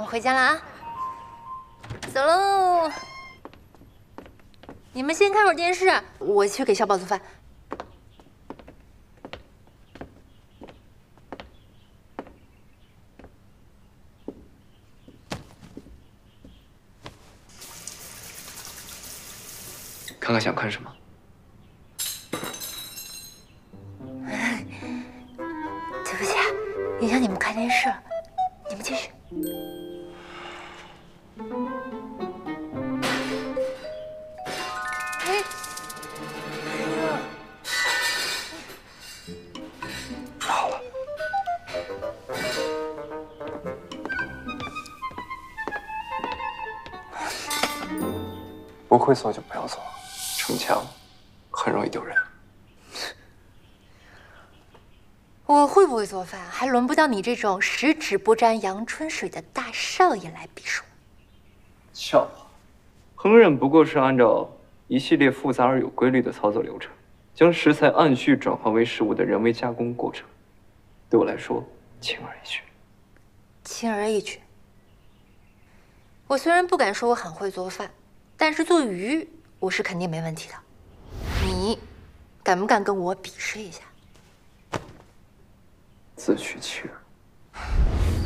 回家了啊，走喽。你们先看会儿电视，我去给小宝做饭。看看想看什么？不会做就不要做，逞强很容易丢人。我会不会做饭，还轮不到你这种十指不沾阳春水的大少爷来比说。笑话，烹饪不过是按照一系列复杂而有规律的操作流程，将食材按序转化为食物的人为加工过程。对我来说，轻而易举。轻而易举。我虽然不敢说我很会做饭，但是做鱼我是肯定没问题的。你敢不敢跟我比试一下？自取其辱。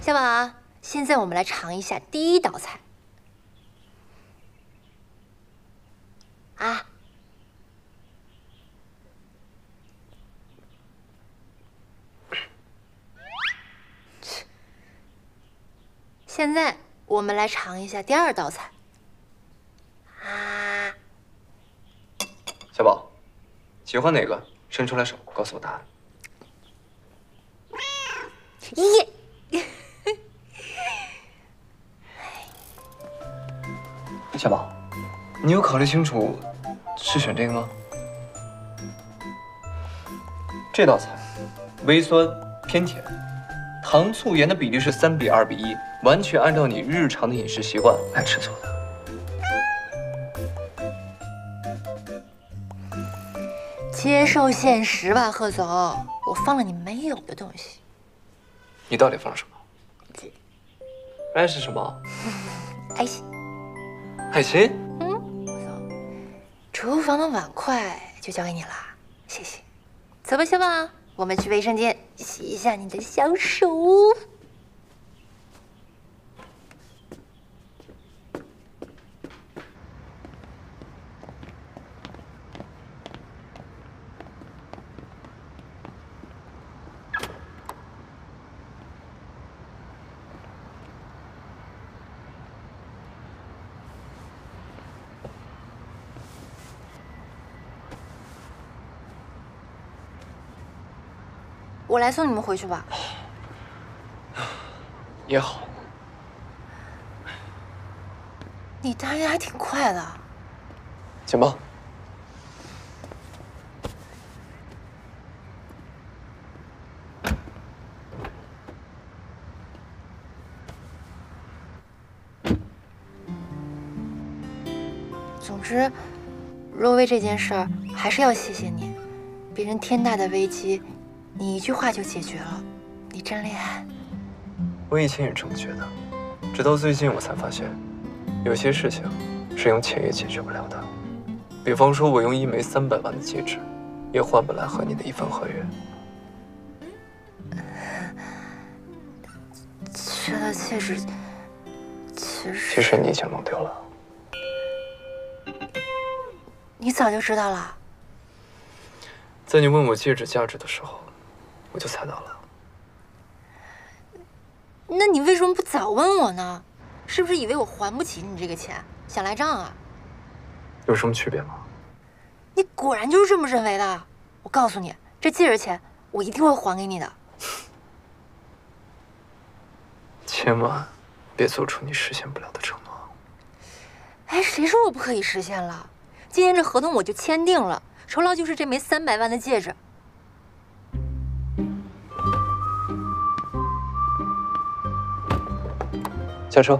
小宝啊，现在我们来尝一下第一道菜。啊，现在我们来尝一下第二道菜。啊，小宝，喜欢哪个？伸出来手，告诉我答案。一！小宝，你有考虑清楚是选这个吗？这道菜微酸偏甜，糖醋盐的比例是三比二比一，完全按照你日常的饮食习惯来制作的。接受现实吧，贺总，我放了你没有的东西。你到底放了什么？爱是什么？爱心。爱心。嗯，贺总，厨房的碗筷就交给你了，谢谢。走吧，小宝，我们去卫生间洗一下你的小手。我来送你们回去吧。也好。你答应还挺快的。请吧。总之，若薇这件事儿还是要谢谢你，别人天大的危机，你一句话就解决了，你真厉害。我以前也这么觉得，直到最近我才发现，有些事情是用钱也解决不了的。比方说，我用一枚三百万的戒指，也换不来和你的一份合约。这个戒指，其实其实你已经弄丢了。你早就知道了。在你问我戒指价值的时候，我就猜到了。那你为什么不早问我呢？是不是以为我还不起你这个钱，想赖账啊？有什么区别吗？你果然就是这么认为的。我告诉你，这戒指钱我一定会还给你的。千万别做出你实现不了的承诺。哎，谁说我不可以实现了？今天这合同我就签订了，酬劳就是这枚三百万的戒指。下车。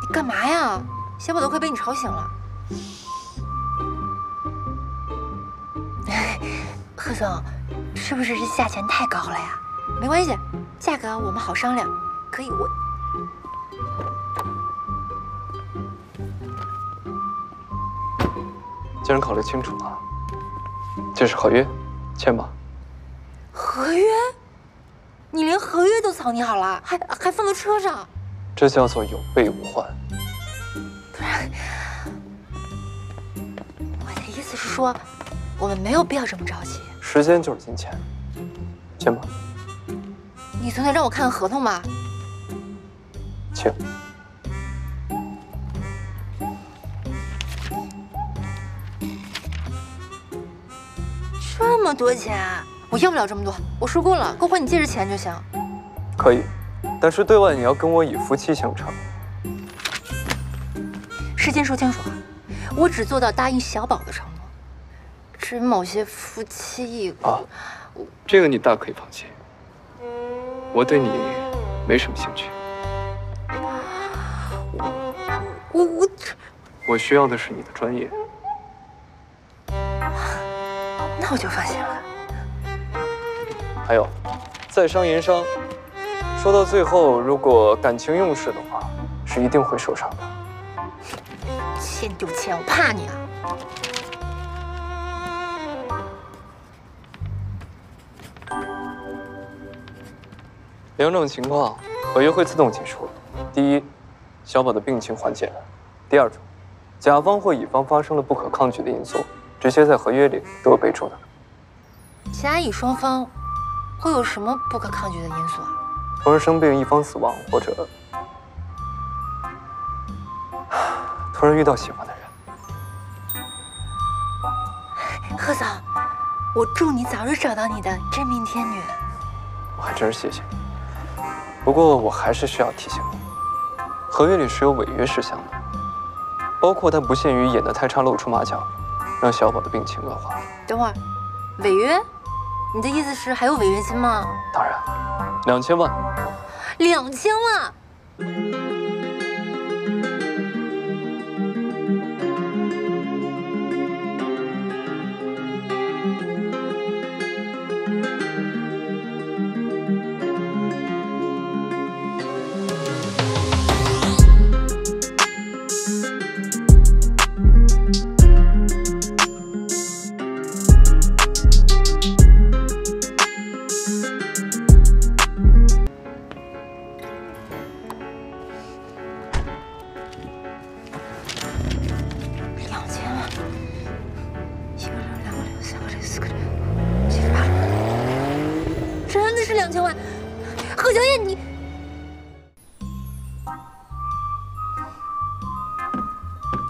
你干嘛呀？小宝都快被你吵醒了。贺总，是不是这价钱太高了呀？没关系，价格我们好商量，可以我。既然考虑清楚了，这是合约，签吧。合约？你连合约都草拟好了，还还放在车上？这叫做有备无患。不是，我的意思是说，我们没有必要这么着急。时间就是金钱，签吧。你总得让我看看合同吧？请。这么多钱，我要不了这么多。我说过了，够还你戒指钱就行。可以，但是对外你要跟我以夫妻相称。事先说清楚啊，我只做到答应小宝的承诺。至于某些夫妻义务啊，这个你大可以放心。我对你没什么兴趣。我我我我需要的是你的专业。那我就放心了。还有，在商言商，说到最后，如果感情用事的话，是一定会受伤的。欠就欠，我怕你啊！两种情况，合约会自动结束。第一，小宝的病情缓解了；第二种，甲方或乙方发生了不可抗拒的因素。这些在合约里都有备注的。甲乙双方会有什么不可抗拒的因素啊？同时生病，一方死亡，或者 突然遇到喜欢的人。贺嫂，我祝你早日找到你的真命天女。我还真是谢谢你。不过我还是需要提醒你，合约里是有违约事项的，包括但不限于演得太差，露出马脚。让小宝的病情恶化。等会儿，违约？你的意思是还有违约金吗？当然，两千万。两千万。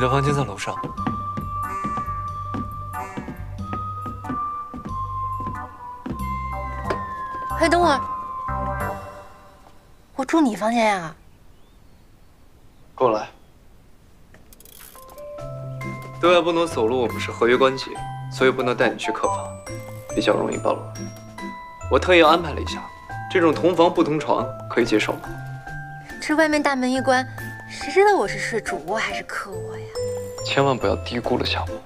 你的房间在楼上。哎，等会儿，我住你房间呀？过来。对外不能走路，我们是合约关系，所以不能带你去客房，比较容易暴露。我特意安排了一下，这种同房不同床可以接受吗？这外面大门一关，谁知道我是睡主卧还是客卧呀？千万不要低估了小莫。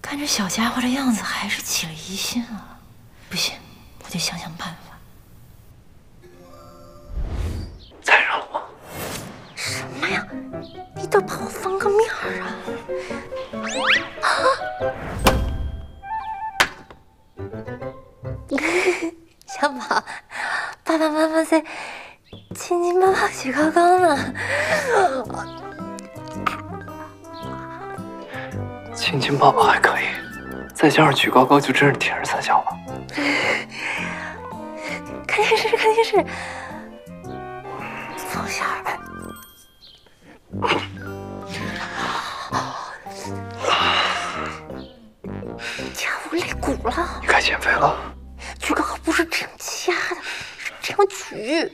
看这小家伙的样子，还是起了疑心啊！不行，我得想想办法。爸爸妈妈在亲亲抱抱举高高呢。亲亲抱抱还可以，再加上举高高，就真是铁人三项了。看电视，看电视。放下。掐我肋骨了！你该减肥了。举高高不是这样掐的，这样举。